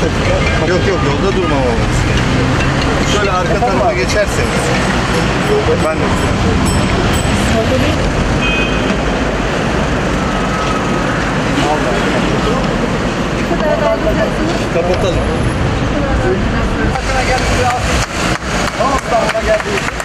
Yok yok yolda durmamamız Şöyle arka tarafa geçerseniz. Ben de. Kapatalım. Arkana geldi. Tamam, arkana geldi.